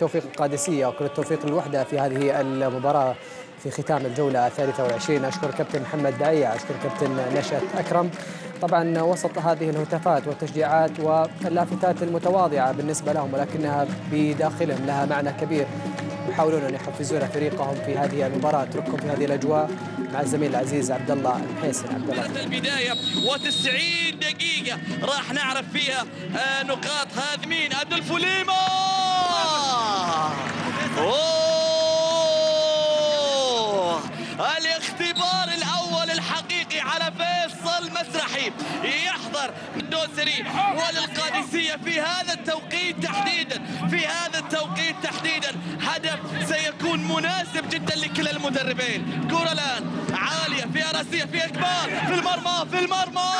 التوفيق القادسية وكل التوفيق للوحدة في هذه المباراة في ختام الجولة الثالثة والعشرين. أشكر كابتن محمد دعية أشكر كابتن نشأت أكرم. طبعا وسط هذه الهتافات والتشجيعات واللافتات المتواضعة بالنسبة لهم ولكنها بداخلهم لها معنى كبير. يحاولون أن يحفزون فريقهم في هذه المباراة. اترككم في هذه الأجواء مع الزميل العزيز عبد الله المحيسن عبد الله. البداية و90 دقيقة راح نعرف فيها آه، نقاط هذه. مين؟ عبد الفليمه يحضر الدوسري وللقادسية في هذا التوقيت تحديدا في هذا التوقيت تحديدا هدف سيكون مناسب جدا لكل المدربين. كرة الان عالية فيها راسيه فيها إقبال في المرمى في المرمى!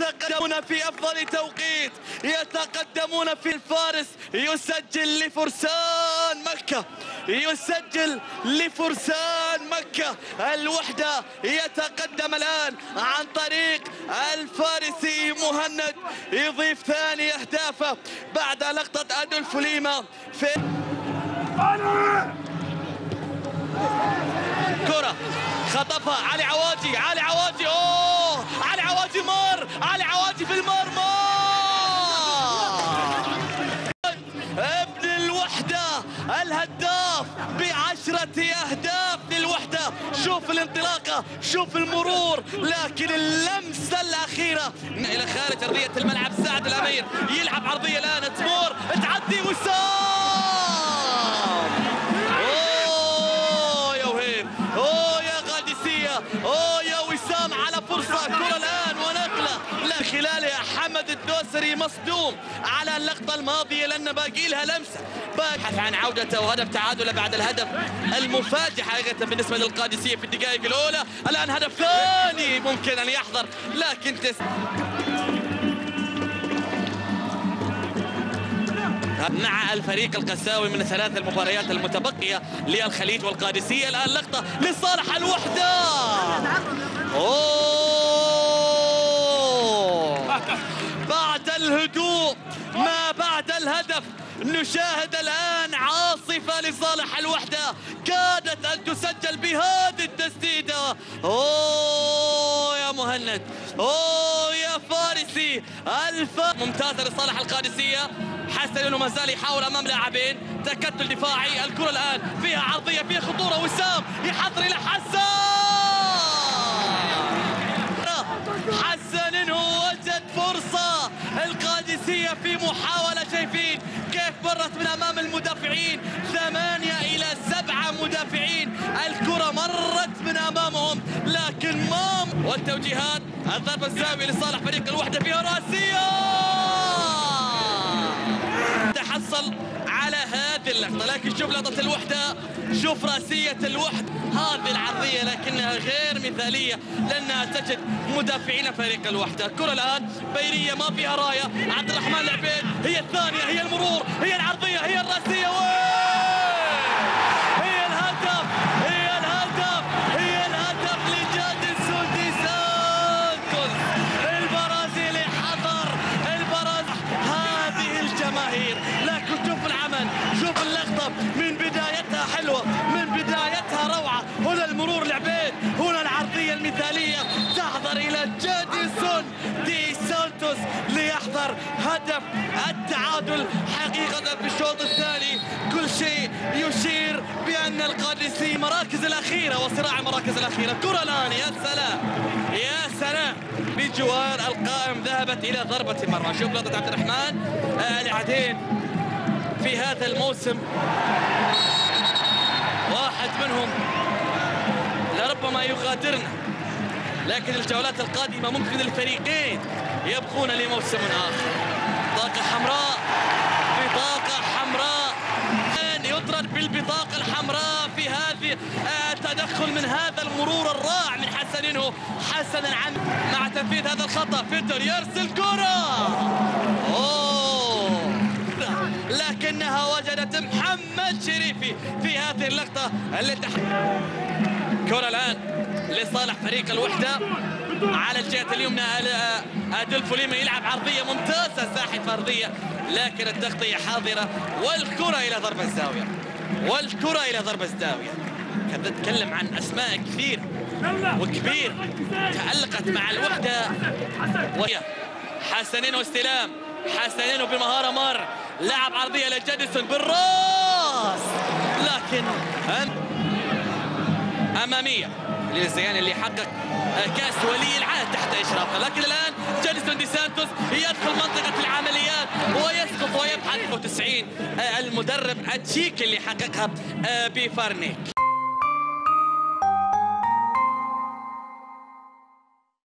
يتقدمون في أفضل توقيت يتقدمون في الفارس يسجل لفرسان مكة يسجل لفرسان مكة. الوحدة يتقدم الآن عن طريق الفارسي مهند يضيف ثاني أهدافه بعد لقطة أدولف ليما في كرة. خطفها علي عواجي علي علي عواجي في المرمى! ابن الوحدة الهداف بعشرة أهداف للوحدة شوف الانطلاقة شوف المرور لكن اللمسة الأخيرة إلى خارج أرضية الملعب سعد الأمير يلعب عرضية الآن. تمور تعدي وسام الدوسري مصدوم على اللقطة الماضية لأن باقي لها لمسة. باحث عن عودته وهدف تعادله بعد الهدف المفاجئ حقيقة بالنسبة للقادسية في الدقائق الأولى. الآن هدف ثاني ممكن أن يحضر لكن تس مع الفريق القساوي من الثلاث المباريات المتبقية للخليج والقادسية الآن لقطة لصالح الوحدة. أوه! نشاهد الآن عاصفة لصالح الوحدة كادت أن تسجل بهذه التسديدة. أوه يا مهند. أوه يا فارسي. ألف. ممتازة لصالح القادسية. حسن إنه ما زال يحاول أمام لاعبين. تكتل دفاعي. الكرة الآن فيها عرضية فيها خطورة. وسام يحضر إلى حسن. حسن وجد فرصة. القادسية في محاولة شايفين. مرت من أمام المدافعين ثمانية إلى سبعة مدافعين. الكرة مرت من أمامهم لكن ما والتوجيهات الضربه الزاوية لصالح فريق الوحدة فيها راسيه تحصل على هذه اللقطة لكن شوف لقطة الوحدة شوف رأسية الوحدة. هذه العرضية لكنها غير مثالية لأنها تجد مدافعين فريق الوحدة. الكرة الآن بيرية ما فيها راية. عبد الرحمن العبيد هي الثانية هي المرور هي العرضية ليحضر هدف التعادل حقيقة في الشوط الثاني. كل شيء يشير بأن القادسي مراكز الأخيرة وصراع المراكز الأخيرة. كرة الآن يا سلام يا سلام. بجوار القائم ذهبت إلى ضربة المرمى شوف لقطة عبد الرحمن. آه العدين في هذا الموسم. واحد منهم لربما يغادرنا لكن الجولات القادمة ممكن الفريقين يبقون لموسم آخر. بطاقة حمراء. بطاقة حمراء. يطرد بالبطاقة الحمراء في هذه التدخل من هذا المرور الرائع من حسنينه حسنا عن مع تنفيذ هذا الخطأ فيتر يرسل كرة. لكنها وجدت محمد شريفي في هذه اللقطة اللي تح... كرة الآن لصالح فريق الوحدة. على الجهة اليمنى أدولفو ليما يلعب عرضية ممتازة ساحة أرضية لكن التغطية حاضرة. والكرة إلى ضرب الزاوية. والكرة إلى ضرب الزاوية. كنت نتكلم عن أسماء كثير وكبير تألقت مع الوحدة. حسنين واستلام حسنين وبمهارة مر. لعب عرضية لجادسون بالراس. لكن أمامية. للزيان اللي حقق كأس ولي العهد تحت إشرافه لكن الآن جادسون دي سانتوس يدخل منطقة العمليات ويسقط ويبحث. 90 المدرب التشيك اللي حققها بفارنيك.